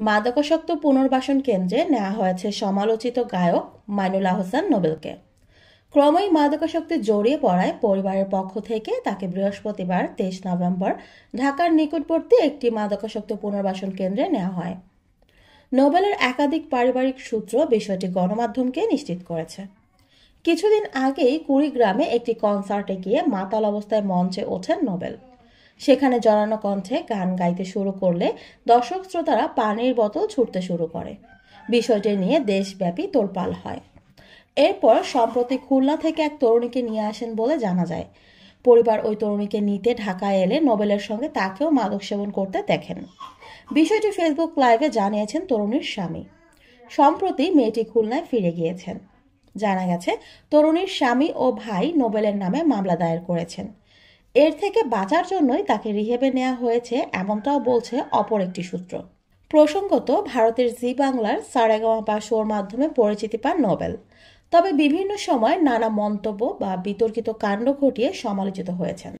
মাদকাসক্ত পুনর্বাসন কেন্দ্রে নেওয়া হয়েছে সমালোচিত গায়ক মাইনুল আহসান নোবেলকে। ক্রমেই মাদকাসক্তি জড়িয়ে পড়ায় পরিবারের পক্ষ থেকে তাকে বৃহস্পতিবার তেইশ নভেম্বর ঢাকার নিকটবর্তী একটি মাদকাসক্ত পুনর্বাসন কেন্দ্রে নেওয়া হয়। নোবেলের একাধিক পারিবারিক সূত্র বিষয়টি গণমাধ্যমকে নিশ্চিত করেছে। কিছুদিন আগেই কুড়িগ্রামে একটি কনসার্টে গিয়ে মাতাল অবস্থায় মঞ্চে ওঠেন নোবেল। সেখানে জড়ানো কণ্ঠে গান গাইতে শুরু করলে দর্শক শ্রোতারা পানির বোতল ছুটতে শুরু করে। বিষয়টি নিয়ে দেশব্যাপী তোলপাল হয়। এরপর সম্প্রতি খুলনা থেকে এক তরুণীকে নিয়ে আসেন বলে জানা যায়। পরিবার ওই তরুণীকে নিতে ঢাকায় এলে নোবেলের সঙ্গে তাকেও মাদক সেবন করতে দেখেন। বিষয়টি ফেসবুক লাইভে জানিয়েছেন তরুণীর স্বামী। সম্প্রতি মেয়েটি খুলনায় ফিরে গিয়েছেন। জানা গেছে, তরুণীর স্বামী ও ভাই নোবেলের নামে মামলা দায়ের করেছেন। এর থেকে বাঁচার জন্যই তাকে রিহেবে নেওয়া হয়েছে এমনটাও বলছে অপর একটি সূত্র। প্রসঙ্গত, ভারতের জি বাংলার সারেগামা শোর মাধ্যমে পরিচিতি পান নোবেল। তবে বিভিন্ন সময় নানা মন্তব্য বা বিতর্কিত কাণ্ড ঘটিয়ে সমালোচিত হয়েছেন।